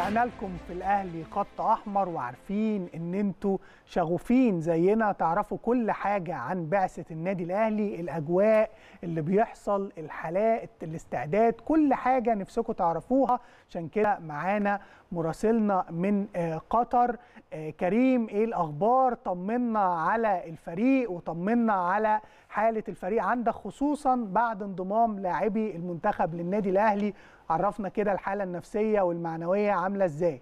رجعنا لكم في الأهلي خط أحمر وعارفين إن أنتوا شغوفين زينا تعرفوا كل حاجة عن بعثة النادي الأهلي الأجواء اللي بيحصل الحالات الاستعداد كل حاجة نفسكم تعرفوها. عشان كده معانا مراسلنا من آه، قطر آه، كريم إيه الأخبار؟ طمنا على الفريق وطمنا على حالة الفريق. عندك خصوصا بعد انضمام لاعبي المنتخب للنادي الأهلي عرفنا كده الحالة النفسية والمعنوية عاملة إزاي؟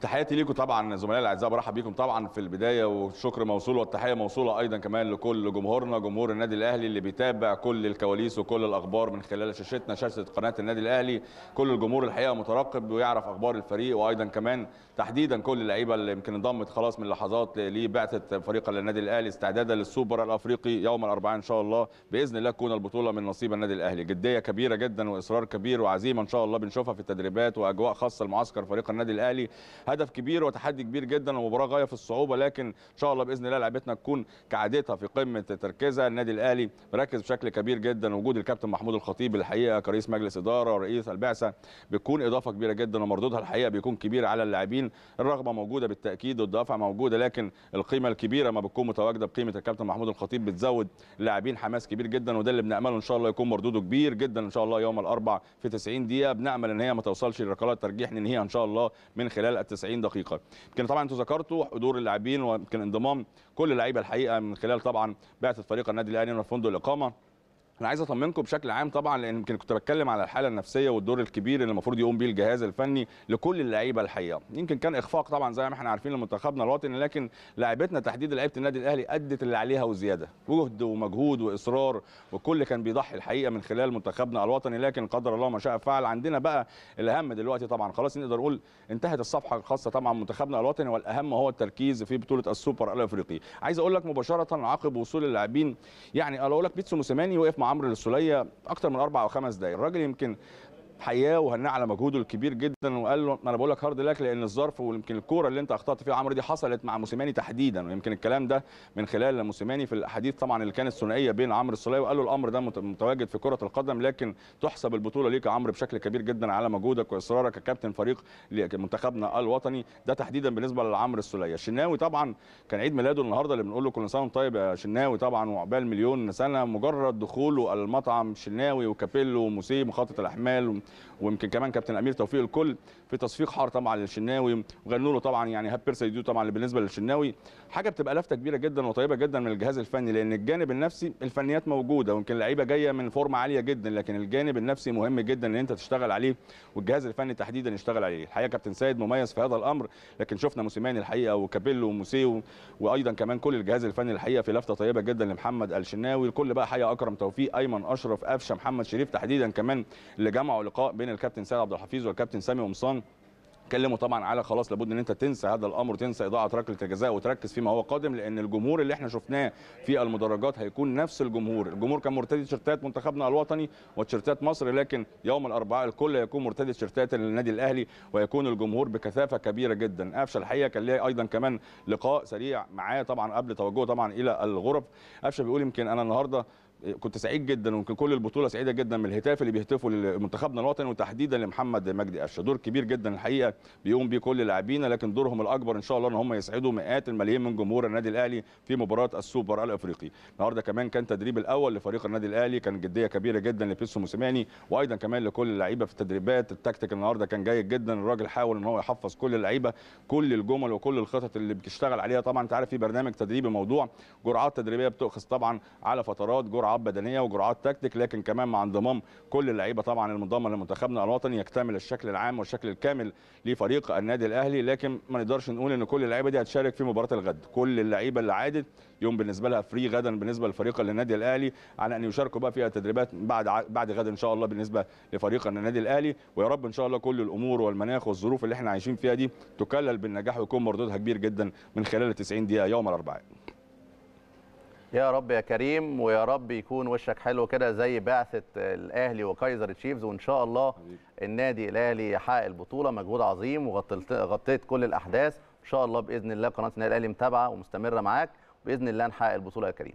تحياتي ليكم طبعا زملائي الأعزاء برحب بيكم طبعا في البداية والشكر موصول والتحية موصولة أيضا كمان لكل جمهورنا جمهور النادي الأهلي اللي بيتابع كل الكواليس وكل الأخبار من خلال شاشتنا شاشة قناة النادي الأهلي. كل الجمهور الحقيقة مترقب ويعرف أخبار الفريق وأيضا كمان تحديدا كل اللعيبة اللي يمكن انضمت خلاص من لحظات لبعثة فريق النادي الأهلي استعدادا للسوبر الأفريقي يوم الأربعاء إن شاء الله. بإذن الله تكون البطولة من نصيب النادي الأهلي. جدية كبيرة جدا وإصرار كبير وعزيمة إن شاء الله بنشوفها في التدريبات وأجواء خاصة لمعسكر فريق النادي الأهلي. هدف كبير وتحدي كبير جدا ومباراه غاية في الصعوبة لكن إن شاء الله بإذن الله لعبتنا تكون كعادتها في قمة تركيزها. النادي الأهلي مركز بشكل كبير جدا وجود الكابتن محمود الخطيب الحقيقة كرئيس مجلس إدارة ورئيس البعثة بيكون إضافة كبيرة جدا ومردودها الحقيقة بيكون كبير على اللاعبين. الرغبة موجودة بالتأكيد والدافع موجودة لكن القيمة الكبيرة ما بتكون متواجدة بقيمة الكابتن محمود الخطيب بتزود اللاعبين حماس كبير جدا وده اللي بنأمله إن شاء الله يكون مردوده كبير جدا إن شاء الله يوم الأربع في 90 دقيقة. بنأمل إن هي ما توصلش لركلات ترجيح ننهيها إن شاء الله من خلال ال 90 دقيقة. يمكن طبعا أنتوا ذكرتوا حضور اللاعبين ويمكن انضمام كل اللعيبه الحقيقة من خلال طبعا بعثة فريق النادي الأهلي فندق الإقامة. أنا عايز اطمنكم بشكل عام طبعا لأن يمكن كنت بتكلم على الحالة النفسية والدور الكبير اللي المفروض يقوم بيه الجهاز الفني لكل اللعيبة الحقيقة. يمكن كان إخفاق طبعا زي ما إحنا عارفين لمنتخبنا الوطني لكن لاعبتنا تحديدا لعيبة النادي الأهلي أدت اللي عليها وزيادة. جهد ومجهود وإصرار والكل كان بيضحي الحقيقة من خلال منتخبنا الوطني لكن قدر الله ما شاء فعل. عندنا بقى الأهم دلوقتي طبعا خلاص نقدر نقول انتهت الصفحة الخاصة طبعا منتخبنا الوطني والأهم هو التركيز في بطولة السوبر الأفريقي. عايز أقول لك مباشرة عقب وصول اللاعبين يعني أقول لك بيتسو موسيماني وقف مع عمرو السولية أكتر من أربع أو خمس دقائق الراجل يمكن حياه وهناه على مجهوده الكبير جدا. وقال له أنا بقول لك hard luck لأن الظرف ويمكن الكورة اللي أنت أخطأت فيها عمرو دي حصلت مع موسيماني تحديدا. ويمكن الكلام ده من خلال موسيماني في الأحاديث طبعا اللي كانت ثنائية بين عمرو السولية. وقال له الأمر ده متواجد في كرة القدم لكن تحسب البطولة ليك يا عمرو بشكل كبير جدا على مجهودك وإصرارك ككابتن فريق منتخبنا الوطني. ده تحديدا بالنسبة لعمرو السولية. الشناوي طبعا كان عيد ميلاده النهارده اللي بنقول له كل سنة طيب يا شناوي طبعا وعقبال مليون سنة. مجرد دخوله المطعم شناوي وكابيلو وموسيه مخطط الأحمال ويمكن كمان كابتن أمير توفيق الكل في تصفيق حار طبعا للشناوي وغنوا له طبعا يعني هاب بيرسي دي طبعا بالنسبة للشناوي. حاجة بتبقى لفتة كبيرة جدا وطيبة جدا من الجهاز الفني لأن الجانب النفسي الفنيات موجودة ويمكن اللعيبة جاية من فورمة عالية جدا لكن الجانب النفسي مهم جدا إن أنت تشتغل عليه والجهاز الفني تحديدا يشتغل عليه. الحقيقة كابتن سيد مميز في هذا الأمر لكن شفنا موسيماني الحقيقة وكابيلو وموسيو وأيضا كمان كل الجهاز الفني الحقيقة في لفتة طيبة جدا لمحمد الشناوي. الكل بقى حقيقة أكرم توفيق أيمن أشرف قفشه محمد شريف تحديدا كمان اللي جمعوا لقاء بين الكابتن سيد عبد الحفيظ والكابتن سامي قمصان اتكلموا طبعا على خلاص لابد إن أنت تنسى هذا الأمر وتنسى إضاعة ركلة الجزاء وتركز فيما هو قادم لأن الجمهور اللي إحنا شفناه في المدرجات هيكون نفس الجمهور. الجمهور كان مرتدي تيشيرتات منتخبنا الوطني وتيشيرتات مصر لكن يوم الأربعاء الكل هيكون مرتدي تيشيرتات النادي الأهلي ويكون الجمهور بكثافة كبيرة جدا. قفشه الحقيقة كان ليه أيضا كمان لقاء سريع معاه طبعا قبل توجهه طبعا إلى الغرف. قفشه بيقول يمكن أنا النهارده كنت سعيد جدا ويمكن كل البطولة سعيدة جدا من الهتاف اللي بيهتفوا لمنتخبنا الوطني وتحديدا لمحمد مجدي قفشه دور كبير جدا الحقيقة بيقوم بيه كل لاعبينا لكن دورهم الأكبر إن شاء الله إن هم يسعدوا مئات الملايين من جمهور النادي الأهلي في مباراة السوبر الأفريقي. النهارده كمان كان تدريب الأول لفريق النادي الأهلي كان جدية كبيرة جدا لبيسو موسيماني وأيضا كمان لكل اللعيبة في التدريبات. التكتيك النهارده كان جيد جدا الراجل حاول إن هو يحفظ كل اللعيبة كل الجمل وكل الخطط اللي بتشتغل عليها. طبعا أنت عارف في برنامج تدريبي موضوع جرعات تدريبية بتؤخذ طبعا على فترات جرعات بدنية وجرعات جرعات تكتيك لكن كمان مع انضمام كل اللعيبة طبعا المنضمة لمنتخبنا الوطني يكتمل الشكل العام والشكل الكامل لفريق النادي الأهلي لكن ما نقدرش نقول إن كل اللعيبة دي هتشارك في مباراة الغد. كل اللعيبة اللي عادت يوم بالنسبة لها فري غدا بالنسبة لفريق النادي الأهلي على أن يشاركوا بقى في التدريبات بعد بعد غد إن شاء الله بالنسبة لفريق النادي الأهلي. ويا رب إن شاء الله كل الأمور والمناخ والظروف اللي إحنا عايشين فيها دي تكلل بالنجاح ويكون مردودها كبير جدا من خلال ال 90 دقيقة يوم الأربعاء. يا رب يا كريم ويا رب يكون وشك حلو كده زي بعثة الأهلي وكايزر تشيفز وإن شاء الله النادي الأهلي يحقق البطولة مجهود عظيم وغطيت غطيت كل الأحداث. إن شاء الله بإذن الله قناة النادي الأهلي متابعة ومستمرة معاك باذن الله نحقق البطولة يا كريم.